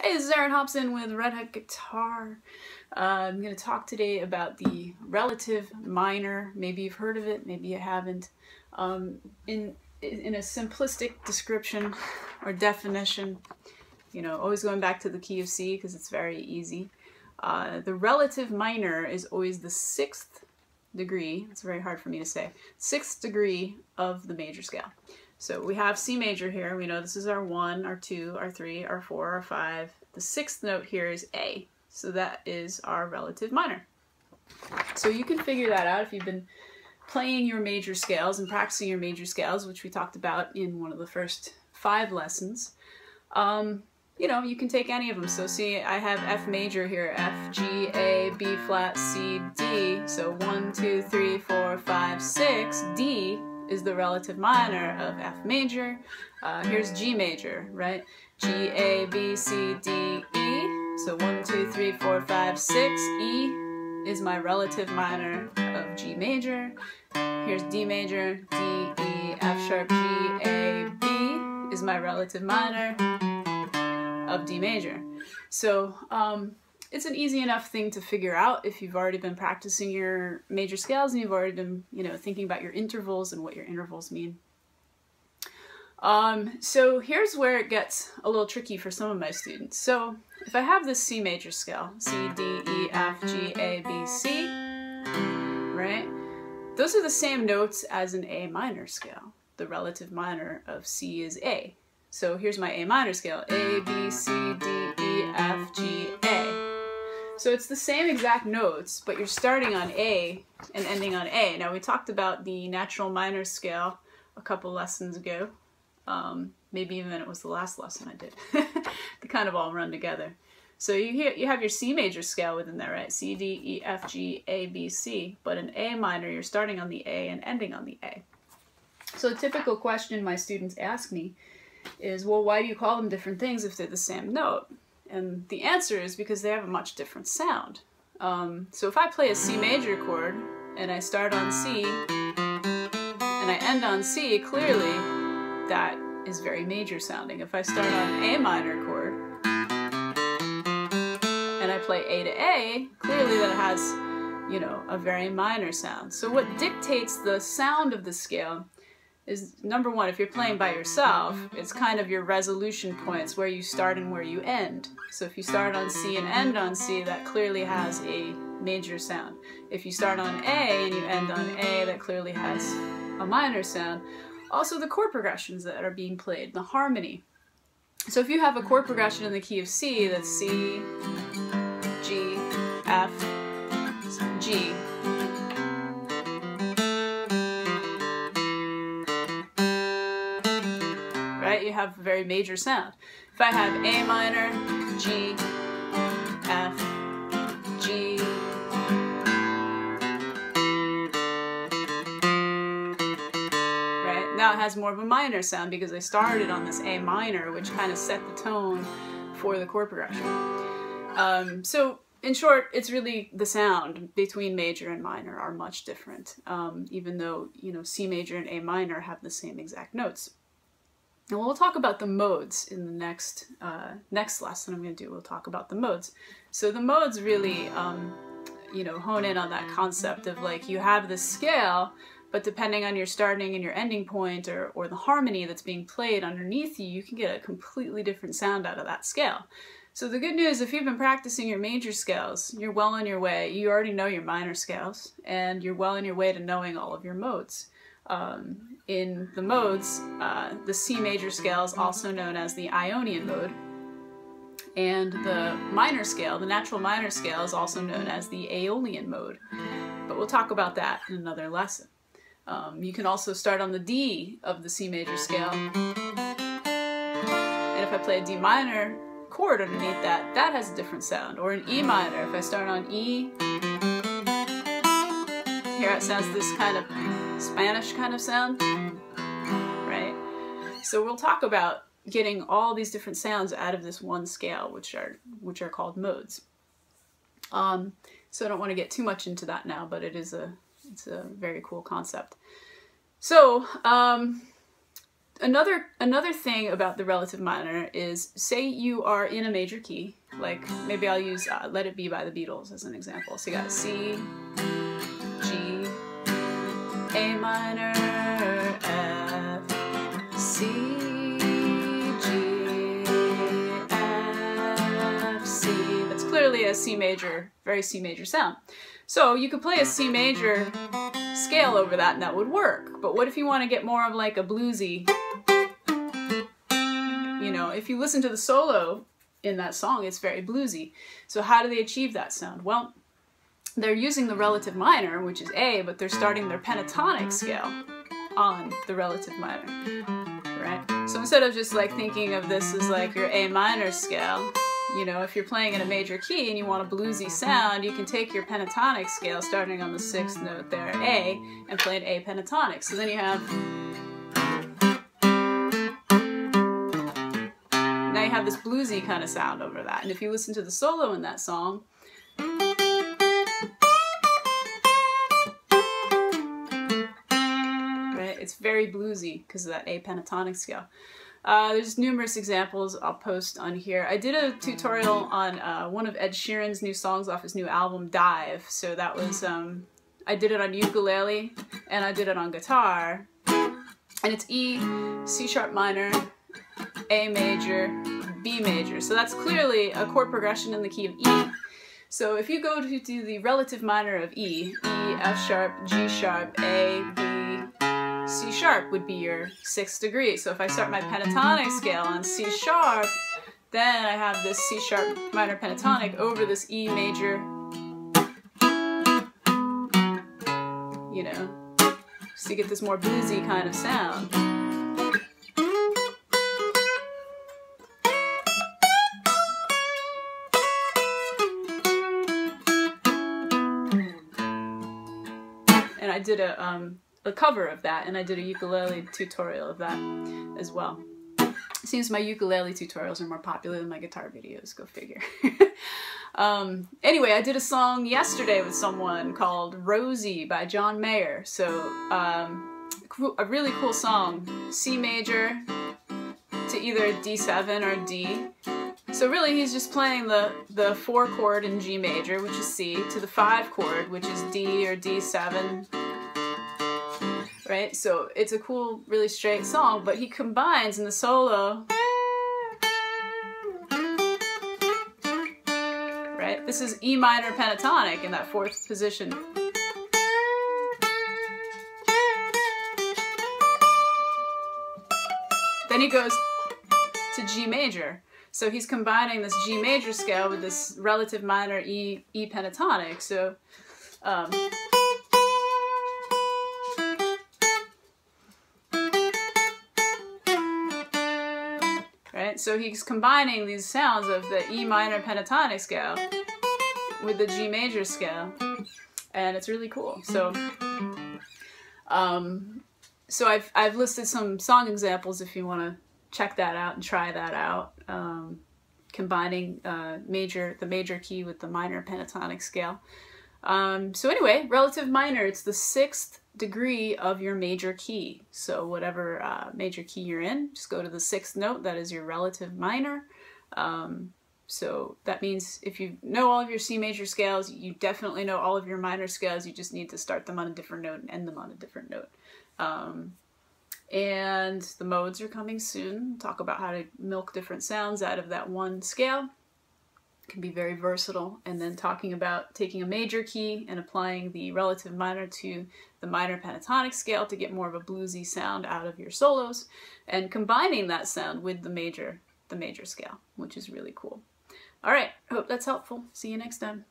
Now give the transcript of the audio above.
Hey, this is Erin Hobson with Red Hook Guitar. Uh, I'm going to talk today about the relative minor. Maybe you've heard of it, maybe you haven't. Um, in, in a simplistic description or definition, you know, always going back to the key of C because it's very easy. Uh, the relative minor is always the sixth degree, it's very hard for me to say, sixth degree of the major scale. So we have C major here. We know this is our one, our two, our three, our four, our five. The sixth note here is A. So that is our relative minor. So you can figure that out if you've been playing your major scales and practicing your major scales, which we talked about in one of the first five lessons. Um, you know, you can take any of them. So see, I have F major here, F, G, A, B flat, C, D. So one, two, three, four, five, six. The relative minor of F major. Uh, here's G major, right? G, A, B, C, D, E. So one, two, three, four, five, six. E is my relative minor of G major. Here's D major, D, E, F sharp, G, A, B is my relative minor of D major. So um, it's an easy enough thing to figure out if you've already been practicing your major scales and you've already been, you know, thinking about your intervals and what your intervals mean. Um, so here's where it gets a little tricky for some of my students. So if I have this C major scale, C, D, E, F, G, A, B, C, right? Those are the same notes as an A minor scale. The relative minor of C is A. So here's my A minor scale, A, B, C. So it's the same exact notes, but you're starting on A and ending on A. Now we talked about the natural minor scale a couple lessons ago. Um, maybe even it was the last lesson I did. they kind of all run together. So you, hear, you have your C major scale within there, right? C, D, E, F, G, A, B, C. But in A minor, you're starting on the A and ending on the A. So a typical question my students ask me is, well, why do you call them different things if they're the same note? And the answer is because they have a much different sound. Um, so if I play a C major chord and I start on C and I end on C, clearly that is very major sounding. If I start on A minor chord and I play A to A, clearly that has, you know, a very minor sound. So what dictates the sound of the scale is number one, if you're playing by yourself, it's kind of your resolution points where you start and where you end. So if you start on C and end on C, that clearly has a major sound. If you start on A and you end on A, that clearly has a minor sound. Also the chord progressions that are being played, the harmony. So if you have a chord progression in the key of C, that's C, G, F, G, You have a very major sound. If I have A minor, G, F, G, right? Now it has more of a minor sound because I started on this A minor, which kind of set the tone for the chord progression. Um, so in short, it's really the sound between major and minor are much different, um, even though, you know, C major and A minor have the same exact notes. And we'll talk about the modes in the next uh, next lesson I'm going to do. We'll talk about the modes. So the modes really, um, you know, hone in on that concept of like you have the scale, but depending on your starting and your ending point or, or the harmony that's being played underneath you, you can get a completely different sound out of that scale. So the good news, if you've been practicing your major scales, you're well on your way. You already know your minor scales, and you're well on your way to knowing all of your modes. Um, in the modes, uh, the C major scale is also known as the Ionian mode, and the minor scale, the natural minor scale, is also known as the Aeolian mode. But we'll talk about that in another lesson. Um, you can also start on the D of the C major scale, and if I play a D minor chord underneath that, that has a different sound. Or an E minor, if I start on E, here it sounds this kind of Spanish kind of sound, right? So we'll talk about getting all these different sounds out of this one scale, which are which are called modes. Um, so I don't want to get too much into that now, but it is a it's a very cool concept. So um, another another thing about the relative minor is say you are in a major key like maybe I'll use uh, Let It Be by the Beatles as an example so you got C A minor F C G F C that's clearly a C major very C major sound so you could play a C major scale over that and that would work. But what if you want to get more of like a bluesy, you know, if you listen to the solo in that song, it's very bluesy. So how do they achieve that sound? Well, they're using the relative minor, which is A, but they're starting their pentatonic scale on the relative minor, right? So instead of just like thinking of this as like your A minor scale, you know, if you're playing in a major key and you want a bluesy sound, you can take your pentatonic scale starting on the sixth note there, A, and play an A pentatonic. So then you have... Now you have this bluesy kind of sound over that. And if you listen to the solo in that song, it's very bluesy because of that A pentatonic scale. Uh, there's numerous examples I'll post on here. I did a tutorial on uh, one of Ed Sheeran's new songs off his new album, Divide. So that was, um, I did it on ukulele and I did it on guitar. And it's E, C sharp minor, A major, B major. So that's clearly a chord progression in the key of E. So if you go to, to the relative minor of E, E, F sharp, G sharp, A, B, C sharp would be your sixth degree. So if I start my pentatonic scale on C sharp, then I have this C sharp minor pentatonic over this E major, you know, so you get this more bluesy kind of sound. And I did a um, a cover of that and I did a ukulele tutorial of that as well. Seems my ukulele tutorials are more popular than my guitar videos, go figure. um, anyway, I did a song yesterday with someone called Rosie by John Mayer. So um, a really cool song, C major to either D7 or D. So really he's just playing the, the 4 chord in G major, which is C, to the 5 chord, which is D or D7 right? So it's a cool, really straight song, but he combines in the solo. Right? This is E minor pentatonic in that fourth position. Then he goes to G major. So he's combining this G major scale with this relative minor E, e pentatonic. So um, So he's combining these sounds of the E minor pentatonic scale with the G major scale, and it's really cool. So, um, so I've I've listed some song examples if you want to check that out and try that out. Um, combining uh, major the major key with the minor pentatonic scale. Um, so anyway, relative minor, it's the sixth degree of your major key. So whatever uh, major key you're in, just go to the sixth note, that is your relative minor. Um, so that means if you know all of your C major scales, you definitely know all of your minor scales, you just need to start them on a different note and end them on a different note. Um, and the modes are coming soon. Talk about how to milk different sounds out of that one scale can be very versatile. And then talking about taking a major key and applying the relative minor to the minor pentatonic scale to get more of a bluesy sound out of your solos and combining that sound with the major, the major scale, which is really cool. All right, hope that's helpful. See you next time.